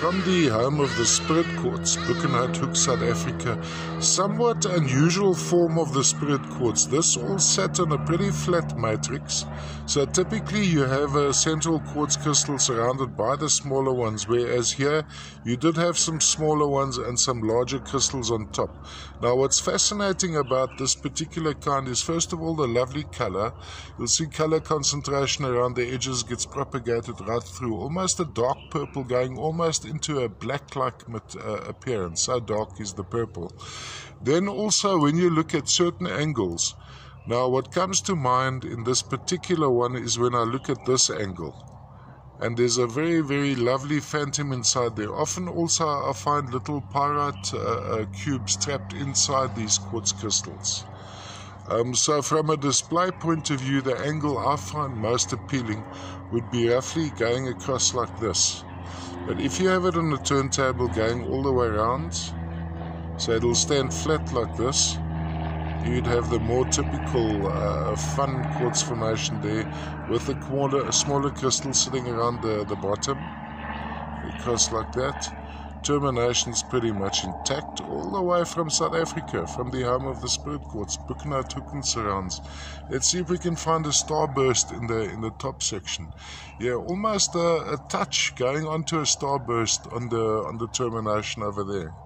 from the home of the spirit quartz, Hoek, South Africa. Somewhat unusual form of the spirit quartz. This all sat on a pretty flat matrix. So typically you have a central quartz crystal surrounded by the smaller ones, whereas here you did have some smaller ones and some larger crystals on top. Now what's fascinating about this particular kind is first of all the lovely color. You'll see color concentration around the edges gets propagated right through, almost a dark purple going almost into a black-like uh, appearance. So dark is the purple. Then also when you look at certain angles, now what comes to mind in this particular one is when I look at this angle. And there's a very, very lovely phantom inside there. Often also I find little pyrite uh, uh, cubes trapped inside these quartz crystals. Um, so from a display point of view, the angle I find most appealing would be roughly going across like this. But if you have it on a turntable going all the way around, so it'll stand flat like this, you'd have the more typical uh, fun quartz formation there with a smaller, a smaller crystal sitting around the, the bottom, across like that terminations pretty much intact all the way from South Africa, from the home of the spirit quartz, and surrounds. Let's see if we can find a starburst in the in the top section. Yeah, almost a, a touch going onto a starburst on the on the termination over there.